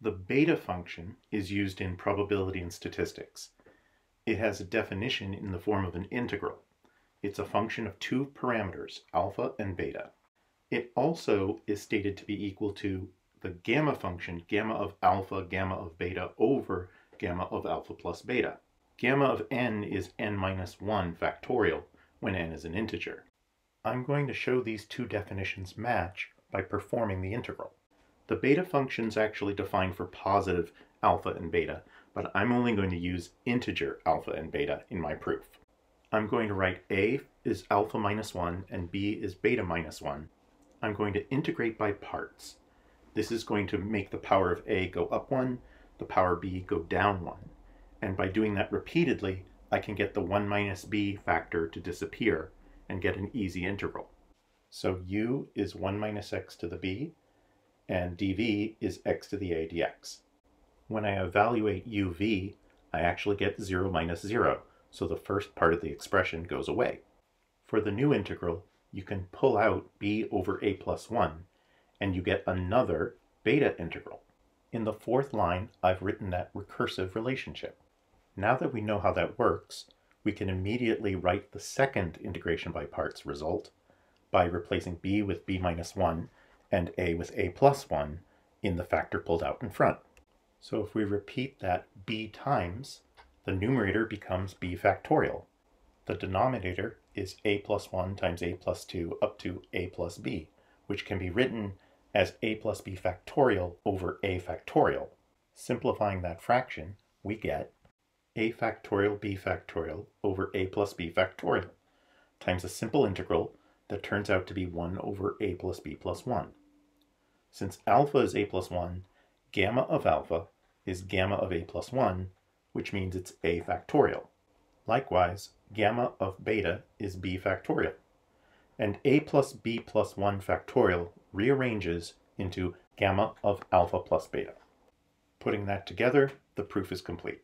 The beta function is used in probability and statistics. It has a definition in the form of an integral. It's a function of two parameters, alpha and beta. It also is stated to be equal to the gamma function, gamma of alpha, gamma of beta over gamma of alpha plus beta. Gamma of n is n minus 1 factorial when n is an integer. I'm going to show these two definitions match by performing the integral. The beta function is actually defined for positive alpha and beta, but I'm only going to use integer alpha and beta in my proof. I'm going to write a is alpha minus 1 and b is beta minus 1. I'm going to integrate by parts. This is going to make the power of a go up 1, the power b go down 1. And by doing that repeatedly, I can get the 1 minus b factor to disappear and get an easy integral. So u is 1 minus x to the b, and dv is x to the a dx. When I evaluate uv, I actually get 0 minus 0, so the first part of the expression goes away. For the new integral, you can pull out b over a plus 1, and you get another beta integral. In the fourth line, I've written that recursive relationship. Now that we know how that works, we can immediately write the second integration by parts result by replacing b with b minus 1 and a with a plus 1 in the factor pulled out in front. So if we repeat that b times, the numerator becomes b factorial. The denominator is a plus 1 times a plus 2 up to a plus b, which can be written as a plus b factorial over a factorial. Simplifying that fraction, we get a factorial b factorial over a plus b factorial times a simple integral that turns out to be 1 over a plus b plus 1. Since alpha is a plus 1, gamma of alpha is gamma of a plus 1, which means it's a factorial. Likewise, gamma of beta is b factorial. And a plus b plus 1 factorial rearranges into gamma of alpha plus beta. Putting that together, the proof is complete.